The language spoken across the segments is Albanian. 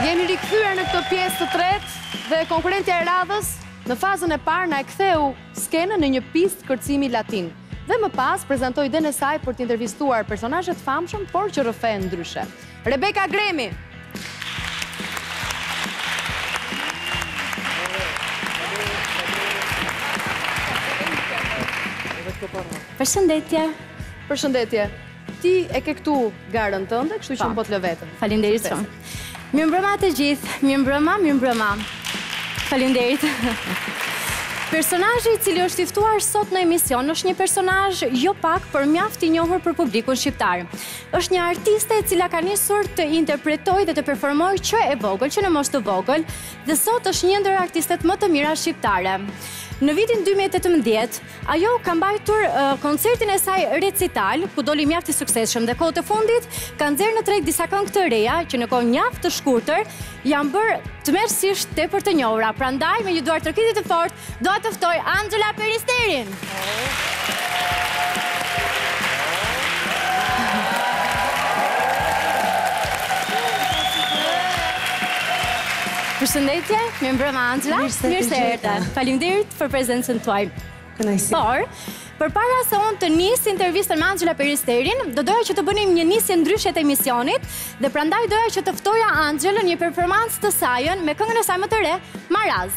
Jemi rikthyer në këtë pjesë të tretë dhe konkurentja e radhës në fazën e parë na e ktheu skenën në një pistë kërcimi latin. Dhe më pas prezantoi idenë e saj për të intervistuar personazhe të famshëm, por që rrëfen ndryshe. Rebeka Gremi. Përshëndetje. Përshëndetje. Ti e ke këtu garën tënde, kështu që unë po të lë vetëm. Faleminderit shumë. Mirëmbrëma të gjithë. Mirëmbrëma, mirëmbrëma. Faleminderit. Personazhi i cili është i ftuar sot në emision është një personazh jo pak, por mjaft i njohur për publikun shqiptar. Është një artiste e cila ka nisur të interpretojë dhe të performojë që e vogël, që në moshë të vogël, dhe sot është një ndër artistet më të mira shqiptare. Në vitin 2018, ajo ka mbajtur uh, koncertin e saj recital, ku doli mjaft i suksesshëm dhe kohët e fundit ka nxjerrë në treg disa këngë të reja që në kohë mjaft të shkurtër janë bërë tmerrësisht tepër të njohura. Prandaj me një duartrokitje të fort, Dua të ftoj Anxhela Peristerin! Përshëndetje, mirëmbrëma Anxhela, mirë se erdhe. Faleminderit për prezencën tuaj. Kënaqësi. Por, Përpara se unë të nis intervistën me Anxhela Peristerin, do doja që të bënim një nisje ndryshe të emisionit dhe prandaj doja që të ftoja Anxhelën në një performancë të sajën me këngën e saj më të re, Maraz.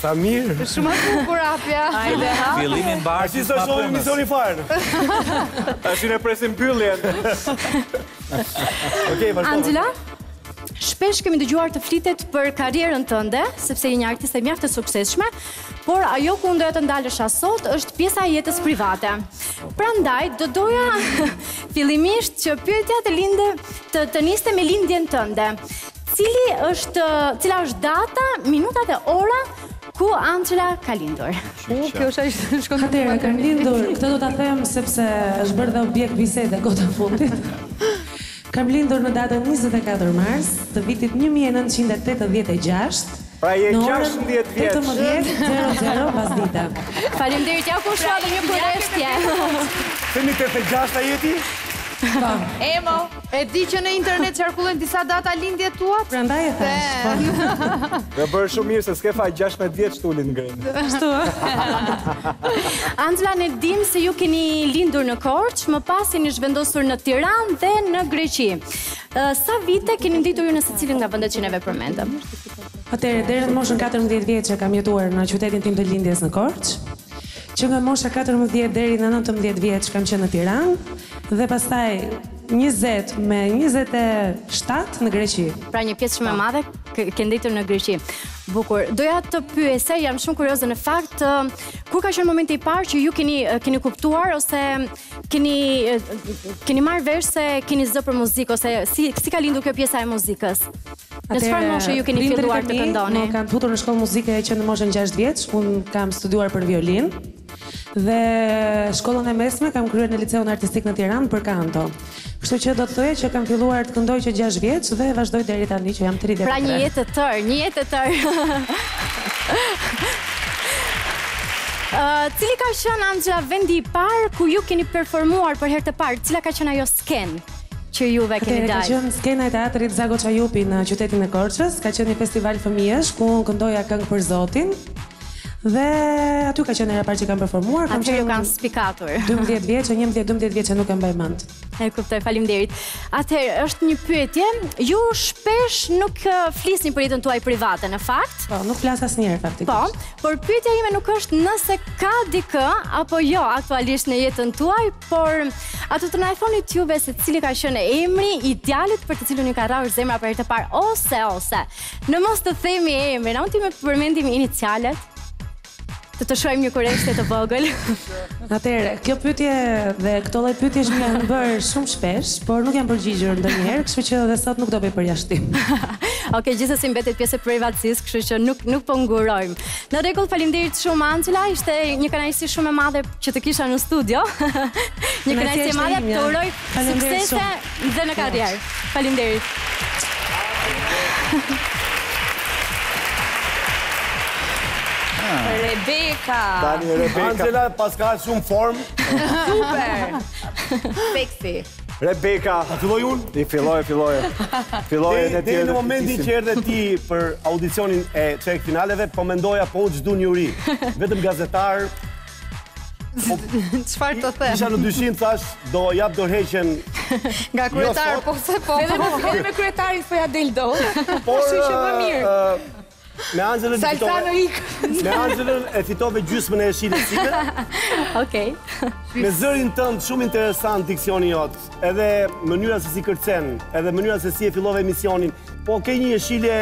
Sa mirë. Është shumë e bukur hapja. Hajde hap. Fillimi mbar s'e shohim emisioni fare. Tashi ne presim pyetjen. Okej, vazhdo. Anxhela? Shpesh kemi dëgjuar të flitet për karrierën tënde, sepse je një artiste mjaft e suksesshme, por ajo ku do doja të ndalesha sot është pjesa e jetës private. Prandaj do doja fillimisht që pyetja të linde të të niste me lindjen tënde. Cili është, cila është data, minuta dhe ora ku Anxhela ka lindur? U, kjo është ai që shkon te ka lindur. Këtë do ta them sepse është bërë dhe objekt bisede kohët e fundit. Kam lindur në datën 24 mars të vitit 1986. Pra je 16 vjeç. Në orën 18:00 pasdite. Faleminderit, ja ku shkruat një përreshtje. Themi 86 a je ti? Po. Emo. E di që në internet qarkullojnë disa datëlindje tuat Prandaj e thashë po. Dhe bëre shumë mirë se s'ke faj 16 vjeç ashtu lindë ngrinë Ashtu Anxhela ne dimë se ju keni lindur në Korçë Më pas jeni zhvendosur në Tiranë dhe në Greqi Sa vite keni ndenjur ju në secilin nga vendet që neve përmendëm? Atëherë, deri në moshën 14 vjeçe kam jetuar në qytetin tim të lindjes në Korçë. Që nga mosha 14 deri në 19 vjeç kam qenë në Tiranë dhe pastaj 20 me 27 në Greqi. Pra një pjesë shumë e madhe ke ndenjur në Greqi. Bukur. Doja të pyesja, jam shumë kurioze në fakt, kur ka qenë momenti i parë që ju keni keni kuptuar ose keni keni marrë vesh se keni zë për muzikë ose si si ka lindur kjo pjesa e muzikës? Në çfarë moshe ju keni filluar të këndoni? Më kanë futur në shkollë muzike që në moshën 6 vjeç, un kam studiuar për violinë. Dhe shkollën e mesme kam kryer në Liceun Artistik në Tiranë për kanto. Kështu që do të thoja që kam filluar të këndoj që 6 vjeç dhe vazhdoj deri tani që jam 33. Pra një jetë të tërë, një jetë të tërë. Uh, cili ka qenë Anxhela vendi i parë ku ju keni performuar për herë të parë? Cila ka qenë ajo skenë? që juve keni dalë. Atëherë ka qenë skena e teatrit Zako Çajupi në qytetin e Korçës, ka qenë një festival fëmijësh ku unë këndoja këngë për Zotin. Dhe aty ka qenë hera e parë që kam performuar, kam qenë kam spikatur. 12 vjeç, 11, 12 vjeçe nuk e mbaj mend. E kuptoj, faleminderit. Atëherë është një pyetje, ju shpesh nuk flisni për jetën tuaj private, në fakt? Po, nuk flas asnjëherë faktikisht. Po, por pyetja ime nuk është nëse ka dikë apo jo aktualisht në jetën tuaj, por a do të na e thoni juve se cili ka qenë emri i djalit për të cilin ju ka rrahur zemra për herë të parë ose ose në mos të themi emrin, a mund të më përmendni inicialet? Të të shuajmë një kureshtje të vogël. Atëherë, kjo pyetje dhe këto lloj pyetjesh më janë bërë shumë shpesh, por nuk jam përgjigjur ndonjëherë, kështu që edhe sot nuk do bëj përjashtim. Okej, okay, gjithsesi mbetet pjesë e privatësisë, kështu që nuk nuk po ngurojmë. Në rregull, faleminderit shumë Anxhela, ishte një kënaqësi shumë e madhe që të kisha në studio. Një kënaqësi e madhe, të uroj suksese dhe në karrierë. Faleminderit. Rebeka. Tani Rebeka. Anxhela paska shumë formë. Super. Sexy. Rebeka, a filloj unë? Ti filloj, filloj. Filloj në tjetër. Deri në momentin që erdhe ti për audicionin e çerekfinaleve, po mendoja po u çdo njëri, vetëm gazetar, Po, Çfarë të them? Isha në dyshim thash do jap dorëheqjen nga jo, kryetari, po se po. Edhe po. me edhe me kryetarin po ia del dot. Po si që më mirë. Me Anxhelën e fitove. Saltano ik. Me Anxhelën e fitove gjysmën e jeshiles sime. Okej. Me zërin tënd shumë interesant diksioni jot, edhe mënyra se si kërcen, edhe mënyra se si e fillove emisionin. Po ke një jeshile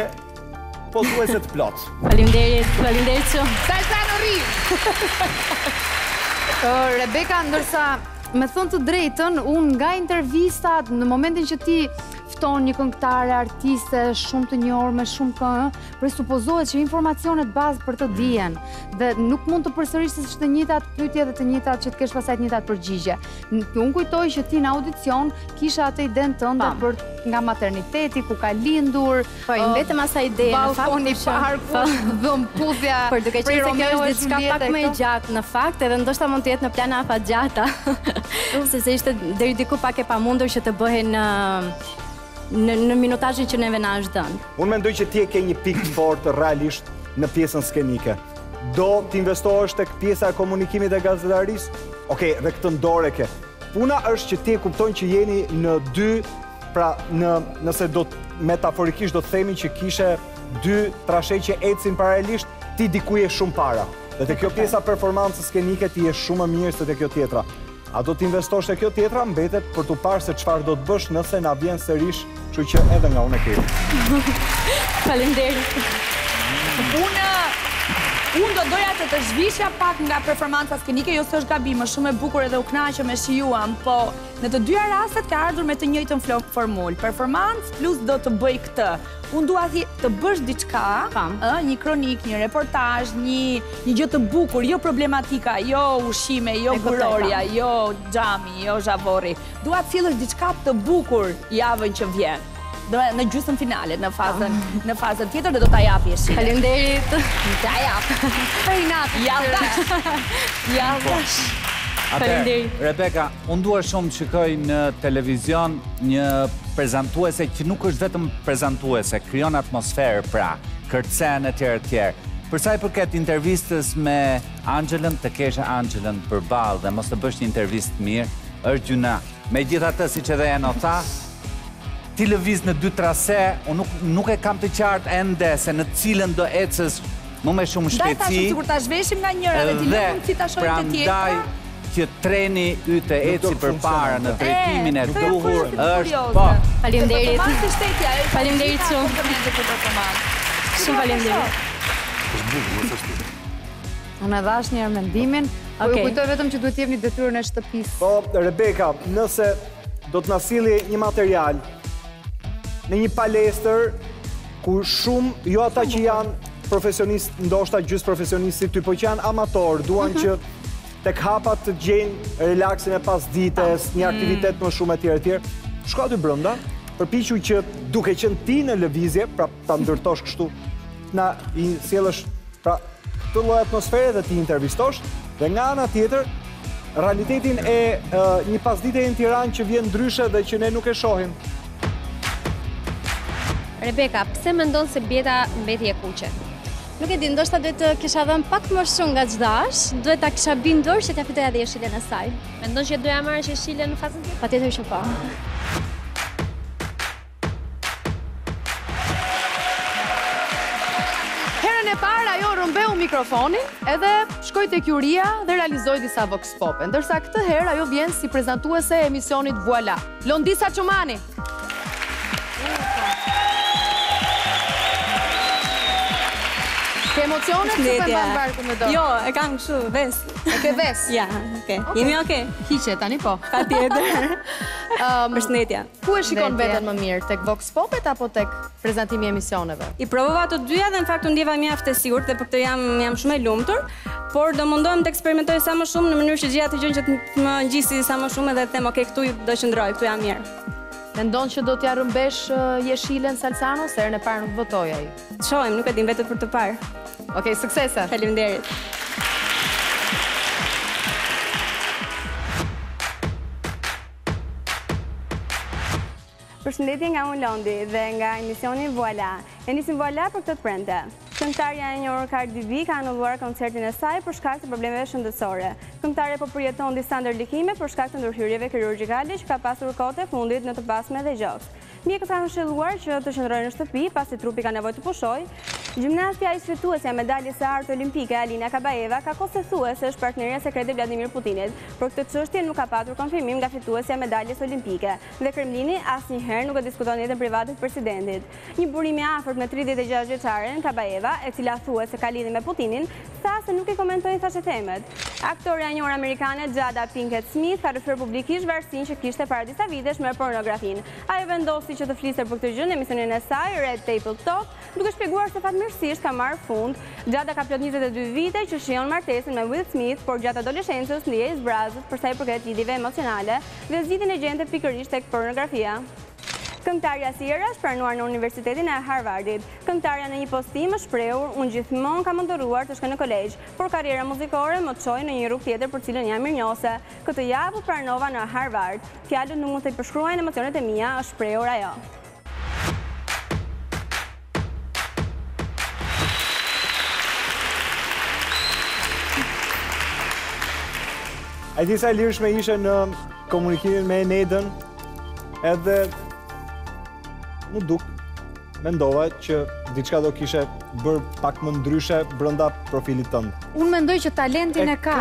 Po tu e se të plot Faleminderit, faleminderit shumë Sa sa në rri Rebeka, ndërsa Me thënë të drejtën, unë nga intervistat në momentin që ti fton një këngëtare, artiste, shumë të njohur, me shumë kënë, presupozohet që informacionet bazë për të mm. dihen, dhe nuk mund të përsërisësh të njëjtat pyetje dhe të njëjtat që të kesh pastaj të njëjtat përgjigje. Unë kujtoj që ti në audicion kishe atë idenë tënde për nga materniteti, ku ka lindur, Po i mbetëm asaj ideje në fakt. Balkoni i parë ku është dhënë puthja. Por duke qenë se kjo është diçka pak më e gjatë në fakt, edhe ndoshta mund të jetë në plane afatgjata. Sepse se ishte deri diku pak e pamundur që të bëhej në në në minutazhin që neve na është dhënë. Unë mendoj që ti e ke një pikë të fortë realisht në pjesën skenike. Do të investohesh tek pjesa e komunikimit dhe gazetarisë? Okej, okay, dhe këtë në dorë e ke. Puna është që ti e kupton që jeni në dy Pra, në, nëse do të, metaforikisht do të thoshim që kishe dy trase që ecin paralelisht, ti diku je shumë para. Dhe te kjo pjesa e performancës skenike ti je shumë më mirë se te kjo tjetra. A do të investosh te kjo tjetra, mbetet për t'u parë se çfarë do të bësh nëse na vjen sërish, kështu që edhe nga unë e ke. Falim Unë, unë do doja të të zhvishja pak nga performanca skenike, jo se është gabim, është shumë e bukur edhe u kënaqëm e shijuam, po Në të dyja rastet ke ardhur me të njëjtën formulë, performancë plus do të bëj këtë. Unë dua ti të bësh diçka, ë, një kronikë, një reportazh, një një gjë të bukur, jo problematika, jo ushqime, jo gurorja, jo xhami, jo zhavorri. Dua të sjellësh diçka të bukur javën që vjen. Domethënë gjysmëfinales, në fazën, në fazën tjetër dhe do ta jap jeshile. Faleminderit. Ta jap. Për i natë. Avash. Avash. Faleminderit. Rebeka, unë dua shumë të shikoj në televizion një prezantuese që nuk është vetëm prezantuese, krijon atmosferë pra, kërcen e tjera e tjera. Për sa i përket intervistës me Anxhelën, të kesh Anxhelën përballë dhe mos të bësh një intervistë mirë, është gjynah. Megjithatë siç edhe Eno tha, Ti lëviz në dy trase, unë nuk, nuk e kam të qartë ende se në cilën do ecësh më me shumë shpejtësi. Ndaj thashë sikur ta zhveshim nga njëra dhe të lëmë, si ta shohim te tjetra. Prandaj që treni yt të ecë përpara në drejtimin e duhur është po. Faleminderit. Faleminderit shumë. Shumë faleminderit. Unë e dhashë një herë mendimin, po ju kujtoj vetëm që duhet të jepni detyrën e shtëpisë. Po, Rebeka, nëse do të na sillje një material në një palestër ku shumë jo ata që janë profesionistë, ndoshta gjysmë profesionistë si ty, po që janë amatorë, duan mhm. që tek hapat të gjejnë relaksin e pasdites, një mm. aktivitet më shumë e tjera e tjera. Shko aty brenda, përpiqu që duke qenë ti në lëvizje, pra ta ndërtosh kështu, të na e sjellësh pra këtë lloj atmosfere dhe t'i intervistosh dhe nga ana tjetër realitetin e një pasdite në Tiranë që vjen ndryshe dhe që ne nuk e shohim. Rebeka, pse mendon se Bjeta mbeti e kuqe? Nuk e di, ndoshta duhet të kisha vënë pak më shumë nga çdo as, duhet ta kisha bindur që ta fitoja dhe jeshilën e saj. Mendon që do ia marrësh jeshilën në fazën tjetër? Patjetër që po. e parë ajo rëmbeu mikrofonin edhe shkoi te juria dhe realizoi disa vox pope. Ndërsa këtë herë ajo vjen si prezantuese e emisionit Vuala. Londisa Qumani! Ke emocionet që po mban barkun me dorë? Jo, e kam këshu, ves. E ke ves? Ja, oke. Jemi oke. Hiqe, tani po. Patjetër. Përshëndetje. Ku e shikon veten më mirë, tek Vox Popet apo tek prezantimi i emisioneve? I provova të dyja dhe në fakt u ndjeva mjaft e sigurt dhe për këtë jam jam shumë e lumtur, por do mundohem të eksperimentoj sa më shumë në mënyrë që të gjej atë gjë që të më ngjisë sa më shumë edhe të them ok këtu do qëndroj, këtu jam mirë. Mendon që do t'ia rrëmbesh jeshilen Salsanos se herën e parë nuk votoi ai. Shohim, nuk e di mbetet për të parë. Okej, okay, suksese. Faleminderit. Përshëndetje nga unë Londi dhe nga emisioni Voila. E nisim Voila për këtë të premte. Këngëtarja e njohur Cardi B ka anulluar koncertin e saj për shkak të problemeve shëndetësore. Këngëtarja po përjeton disa ndërlikime për shkak të ndërhyrjeve kirurgjikale që ka pasur kohët e fundit në të pasme dhe gjoks. Mjekët e kanë këshilluar që të qëndrojë në shtëpi, pasi trupi ka nevojë të pushojë. Gjimnastja ish-fituesja e medaljes së artë olimpike, Alina Kabaeva, ka kohë që thuhet se është partnerja sekrete e Vladimir Putinit. Për këtë çështje nuk ka patur konfirmim nga fituesja e medaljes olimpike dhe Kremlini asnjëherë nuk e diskuton jetën private të presidentit. Një burim i afërt me tridhjetë e gjashtë vjeçaren Kabaeva, e cila thuhet se ka lidhje me Putinin, Tha se nuk i komentojnë thashethemet. Aktorja e njohur amerikane Jada Pinkett Smith ka rrëfyer publikisht varësinë që kishte para disa vitesh me pornografinë. Ajo vendosi që të fliste për këtë gjë në emisionin e saj, Red Table Talk, duke shpjeguar se fatmirësisht ka marrë fund. Jada ka plot njëzet e dy vite që shijon martesën me Will Smith, por gjatë adoleshencës ndihej e zbrazët për sa i përket lidhjeve emocionale dhe zgjidhjen e gjente pikërisht tek pornografia. Këngëtarja Ciara është pranuar në Universitetin e Harvardit. Këngëtarja në një postim është shprehur, Unë gjithmonë kam ëndërruar të shkoj në kolegj, por karriera muzikore më çoi në një rrugë tjetër për të cilën jam mirënjohëse. Këtë javë u pranova në Harvard. Fjalët nuk mund t'i përshkruajnë emocionet e mia, është shprehur ajo. A ti sa e lirshme ishe në komunikimin me Nedën edhe më duk Mendova që diçka do kishe bërë pak më ndryshe brenda profilit tënd. Unë mendoj që talentin e ka,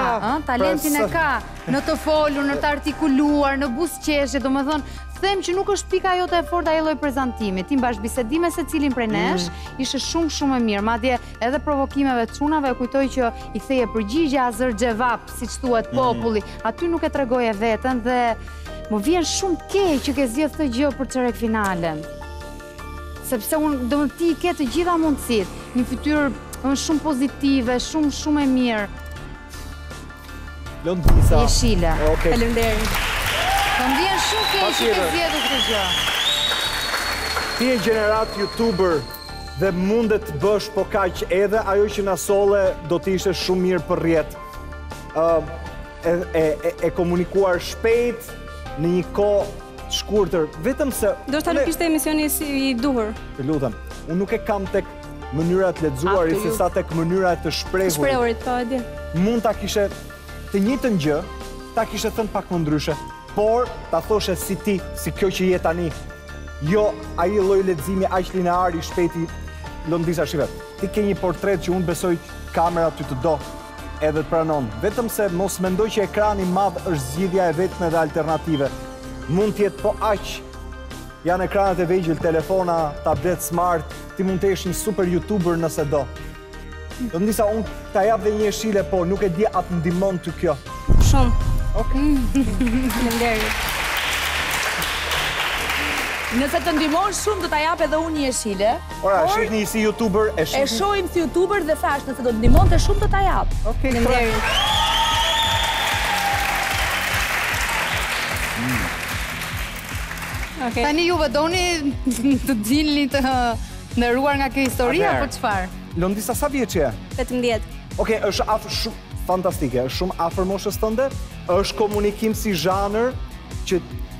talentin e ka në të folur, në të artikuluar, në buzëqeshje, domethënë, them që nuk është pika jote e fortë ai lloj prezantimi, ti në bashkëbisedim me secilin prej mm. nesh, ishe shumë shumë e mirë, madje edhe provokimeve të çunave, kujtoj që i ktheje përgjigje hazërxhevap, siç thotë mm. populli, aty nuk e tregoje veten dhe më vjen shumë keq që ke zgjedh këtë gjë për çerekfinalen. Sepse unë, domethënë ti i ke të gjitha mundësitë, një fytyrë shumë pozitive, shumë, shumë e mirë. Londisa. Jeshile. Ok. Faleminderit. Dhe më vjen shumë keq që ke zgjedh këtë gjë. Ti je gjeneratë youtuber dhe mundet të bësh po kaq edhe ajo që na solle do të ishte shumë mirë për rrjet. Ë e e e komunikuar shpejt në një kohë të shkurtër, vetëm se... Ndoshta nuk ishte emisioni i duhur. Të lutem, unë nuk e kam tek mënyra e të lexuarit, sesa tek mënyra e të shprehurit. Shprehurit, po, e di. Mund ta kishe të njëtën gjë, ta kishe thënë pak më ndryshe, por ta thoshe si ti, si kjo që je tani, jo ai lloj leximi aq linear, i shpejtë. Londisa, jeshile. Ti ke një portret që unë besoj kamera ty të do, Edhe të pranon, vetëm se mos mendo që ekrani i madh është zgjidhja e vetme dhe alternativë mund të jetë po aq janë ekranet e vegjël, telefona, tablet smart, ti mund të jesh një super youtuber nëse do. Londisa, unë ta jap dhe një jeshile, po nuk e di a të ndihmon ty kjo. Shumë. Okej. Faleminderit. Nëse të ndihmon shumë do ta jap edhe unë një jeshile. Ora, e shihni si youtuber, e shihni... E shohim si youtuber dhe thashë nëse do të ndihmonte shumë do t'ia jap. Ok, faleminderit. Okay. Tani juve doni të dilni të nderuar nga kjo histori, apo çfarë? Londisa, sa vjeçe je? 18. Ok, është afë shumë fantastike, është shumë afër moshës tënde, është komunikim si zhanër që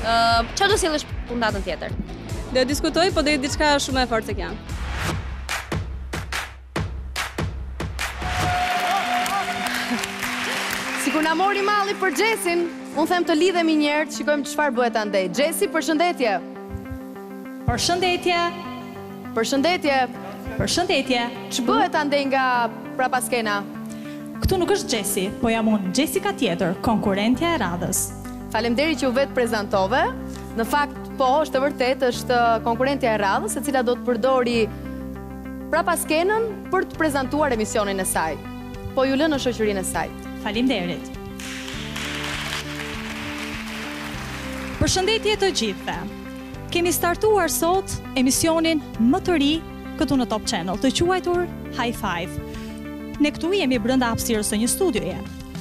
Çfarë do sjellësh puntatën tjetër? Do diskutoj, po do jetë diçka shumë më e fortë se kjo. Sikur na mori malli për Xhesin, unë them të lidhemi një herë, shikojmë çfarë bëhet andej. Xhesi, përshëndetje. Përshëndetje. Përshëndetje. Përshëndetje. Ç'bëhet andej nga prapaskena? Këtu nuk është Xhesi, po jam unë, Xhesika tjetër, konkurrentja e radhës. Faleminderit që u vetë prezantove. Në fakt, po, është e vërtetë, është konkurrentja e radhës, e cila do të përdori prapaskenën për të prezantuar emisionin e saj. Po ju lë në shoqërinë e saj. Faleminderit. Përshëndetje të gjithëve. Kemi startuar sot emisionin më të ri këtu në Top Channel, të quajtur High Five. Ne këtu jemi brenda hapësirës së një studioje.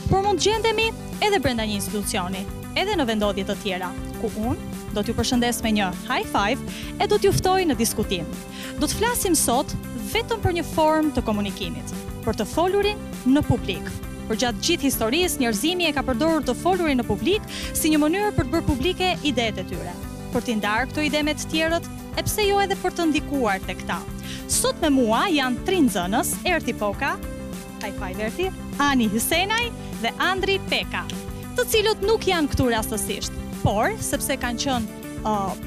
Por mund gjendemi edhe brenda një institucioni, edhe në vendodhje të tjera, ku unë do t'ju përshëndes me një high five e do t'ju ftoj në diskutim. Do të flasim sot vetëm për një formë të komunikimit, për të folurin në publik. Përgjatë gjithë historisë, njerëzimi e ka përdorur të folurin në publik si një mënyrë për të bërë publike idetë e tyre, për t'i ndarë këto ide me të tjerët, e pse jo edhe për të ndikuar tek ta. Sot me mua janë tri nxënës, Erti Poka, High five Erti, Ani Hysenaj dhe Andri Peka, të cilët nuk janë këtu rastësisht, por sepse kanë qenë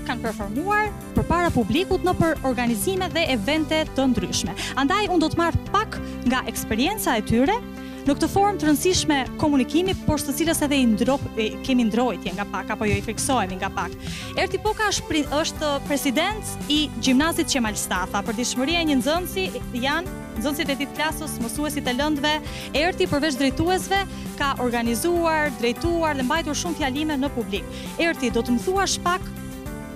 kanë performuar përpara publikut nëpër organizime dhe evente të ndryshme. Andaj unë do të marr pak nga eksperienca e tyre në këtë formë të rëndësishme komunikimi, por së cilës edhe i ndro, e, kemi ndrojtje nga pak, apo jo i friksohemi nga pak. Erti Poka është, është president i gjimnazit Qemal Stafa, përditshmëria e një nxënësi janë nxënësit e klasës, mësuesit e lëndëve, Erti përveç drejtuesve ka organizuar, drejtuar dhe mbajtur shumë fjalime në publik. Erti, do të më thuash pak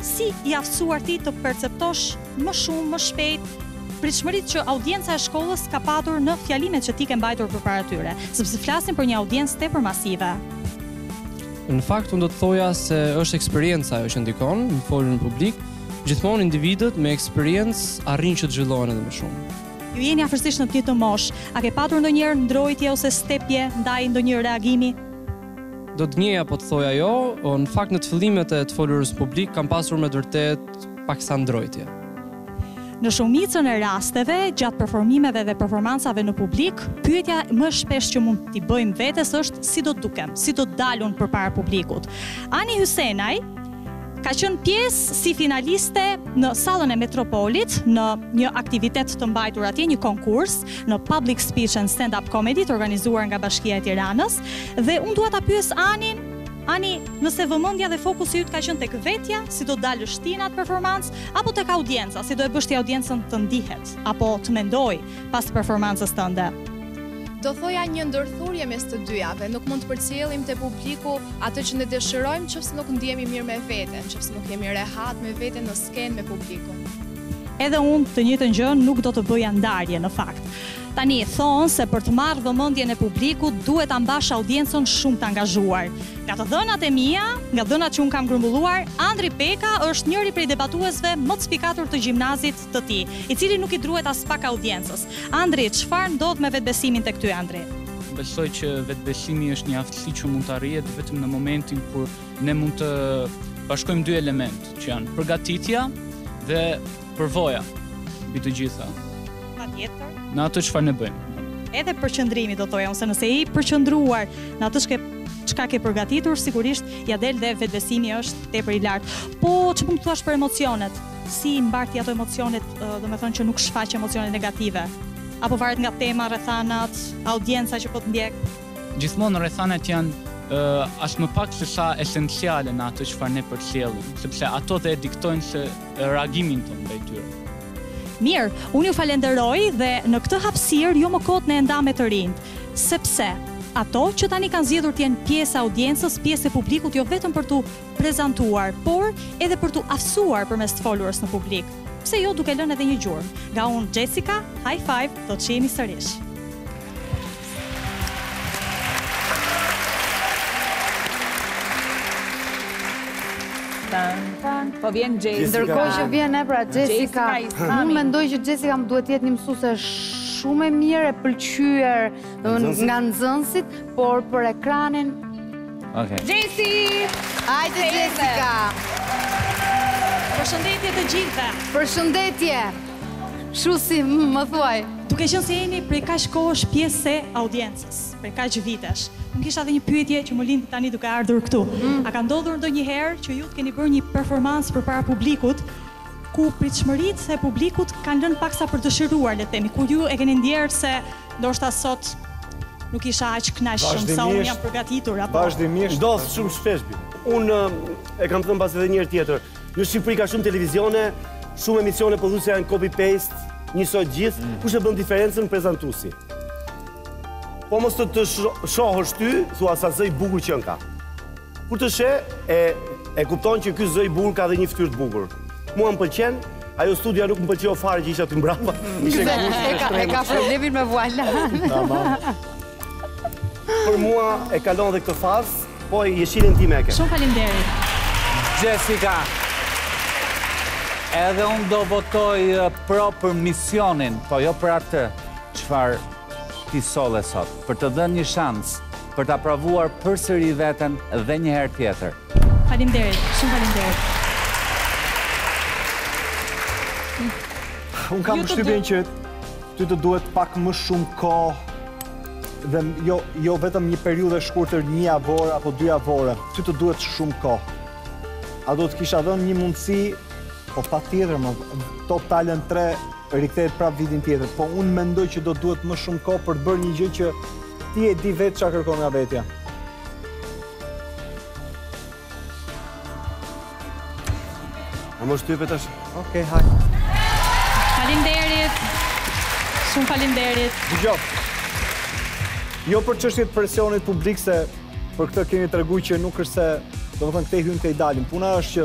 si je aftësuar ti të perceptosh më shumë, më shpejt pritshmëritë që audienca e shkollës ka patur në fjalimet që ti ke mbajtur përpara tyre, sepse flasim për një audiencë tepër masive. Në fakt unë do të thoja se është eksperienca ajo që ndikon, në folurën në publik, Gjithmonë individët me eksperiencë arrijnë që të zhvillohen edhe më shumë. Ju jeni afërsisht në të njëjtë moshë, a ke patur ndonjëherë ndrojtje ose stepje ndaj ndonjë reagimi? Do të gënjeja po të thoja jo, në fakt në të fillimet e të folurës në publik kam pasur me të vërtetë paksa ndrojtje. Në shumicën e rasteve, gjatë performimeve dhe performancave në publik, pyetja më e shpeshtë që mund t'i bëjmë vetes është si do të dukem, si do të dal unë përpara publikut. Ani Hysenaj, ka qenë pjesë si finaliste në sallën e Metropolit në një aktivitet të mbajtur atje, një konkurs në Public Speech and Stand Up Comedy të organizuar nga Bashkia e Tiranës dhe unë dua ta pyes Anin Ani, nëse vëmendja dhe fokusi yt ka qenë tek vetja, si do të dalësh ti në atë performancë, apo tek audienca, si do e bësh ti audiencën të ndihet, apo të mendojë, pas performancës tënde. Do thoja një ndërthurje mes të dyjave, nuk mund të përcjellim te publiku atë që ne dëshirojmë qoftë se nuk ndihemi mirë me veten, qoftë se nuk jemi rehat me veten në skenë me publikun. Edhe unë të njëjtën gjë nuk do të bëja ndarje në fakt. Tani thonë se për të marrë vëmendjen e publikut duhet ta mbash audiencën shumë të angazhuar. Nga të dhënat e mia, nga dhënat që unë kam grumbulluar, Andri Peka është njëri prej debatuesve më të spikatur të gjimnazit të tij, i cili nuk i druhet aspak audiencës. Andri, çfarë ndodh me vetëbesimin tek ty, Andri? Besoj që vetëbesimi është një aftësi që mund të arrihet vetëm në momentin kur ne mund të bashkojmë dy elementë, që janë përgatitja dhe përvoja mbi të gjitha. Patjetër. Në atë çfarë ne bëjmë. Edhe përqendrimi do thoja unë, se nëse je i përqendruar në atë ç'ke çka ke përgatitur, sigurisht ia del dhe vetëbesimi është tepër i lartë. Po ç'mund të thuash për emocionet? Si i mbart ti ato emocionet, domethënë që nuk shfaq emocione negative? Apo varet nga tema, rrethanat, audienca që po të ndjek? Gjithmonë rrethanat janë as më pak se sa esenciale në ato çfarë ne përcjellim, sepse ato dhe e diktojnë se reagimin tonë ndaj tyre. Mirë, unë ju falenderoj dhe në këtë hapësirë jo më kot unë e ndava me të rinj, sepse ato që tani kanë zgjedhur të jenë pjesë e audiencës, pjesë e publikut jo vetëm për t'u prezantuar, por edhe për t'u aftësuar përmes të folurës në publik, pse jo duke lënë edhe një gjurmë. Nga unë Jessica, high five, do të shihemi sërish. Po vjen Jessica. Ndërkohë që vjen e pra Jessica, unë mendoj që Jessica duhet të jetë një mësuese shumë e mirë, e pëlqyer nga nxënësit, por për ekranin Okej. Jessi! Hajde Jessica. Përshëndetje të gjithëve. Përshëndetje. Zhusi më thuaj. Duke qenë se jeni prej kaq kohësh pjesë e audiencës, prej kaq vitesh. Unë kisha edhe një pyetje që më lindi tani duke ardhur këtu. Mm. A ka ndodhur ndonjëherë që ju të keni bërë një performancë përpara publikut ku pritshmëritë e publikut kanë lënë paksa për të dëshiruar, le të themi, ku ju e keni ndjerë se ndoshta sot nuk isha aq kënaqshëm sa unë jam përgatitur apo Vazhdimisht. Ndodh shumë shpesh biles. Unë e kam thënë pra edhe një herë tjetër. Në Shqipëri ka shumë televizione, shumë emisione pothuajse janë copy paste, njësoj të gjithë. Mm. Kush e bën diferencën prezantuesi? Po mos të të shoh ty, thua se zë i bukur qenka. Kur të sheh, e, e kupton që ky zë i bukur ka dhe një fytyrë të bukur. Mua më pëlqen, ajo studia nuk më pëlqeu fare që isha aty mbrapa. Ishte ngushtë e shtrembër. E ka problemin me vualan. Tamam. Për mua e kalon edhe këtë fazë, po jeshilen time e ke. Shumë faleminderit. Jessica. Edhe unë do votoj pro për misionin, po jo për atë çfarë ti solle sot. Për të dhënë një shans për ta provuar përsëri veten dhe një herë tjetër. Faleminderit, shumë faleminderit. Unë kam përshtypjen që ty të duhet pak më shumë kohë dhe jo, jo vetëm një periudhë e shkurtër një javore apo dy javore, ty të duhet shumë kohë. A do të kisha dhënë një mundësi, po patjetër, në Top Talent 3 rikthehet prapë vitin tjetër, po unë mendoj që do të duhet më shumë kohë për të bërë një gjë që Ti e di vetë çka kërkon nga vetja. A mos shtype tash? Okej, hajt. Faleminderit. Shumë faleminderit. Dëgjo. Jo për çështje të presionit publik se për këtë kemi treguar që nuk është se, domethënë këtej hyn këtej del. Puna është që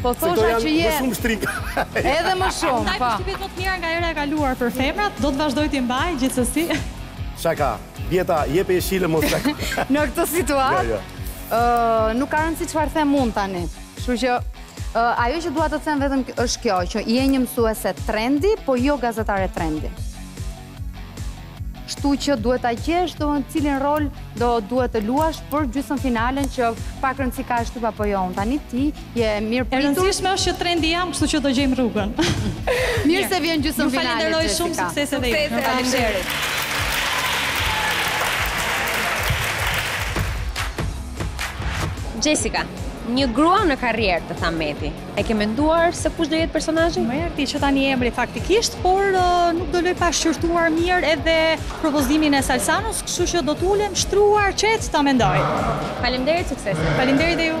Po thosha që je... Më shumë shtrigë. Edhe më shumë, pa. Ndaj po. përshtypjet më të mira nga hera e kaluar për femrat, do të vazhdoj t'i mbaj gjithsesi. Shaka, bjeta, je për jeshile mos të... Në këtë situatë, jo, jo. nuk ka rëndësi çfarë them unë tani. Kështu që, ajo që dua të them vetëm është kjo, që je një mësuese trendi, po jo gazetare trendi. Kështu që duhet ta gjesh dot në cilin rol do duhet të luash për gjysmëfinalen që pak rëndësi ka shtyp apo jo unë tani, ti je mirëpritur. E rëndësishme është që trendi jam, kështu që do gjejmë rrugën. mirë se vjen në gjysmëfinale. Ju falenderoj shumë, suksese dhe ti. Suksese, faleminderit. Jessica, një grua në karrierë të tha Meti. E ke menduar se kush do jetë personazhi? Më erdhi që tani emri faktikisht, por nuk do lë pa shqyrtuar mirë edhe propozimin e Salsanos, kështu që do të ulem shtruar qetë ta mendoj. Faleminderit, suksese. Faleminderit dhe ju.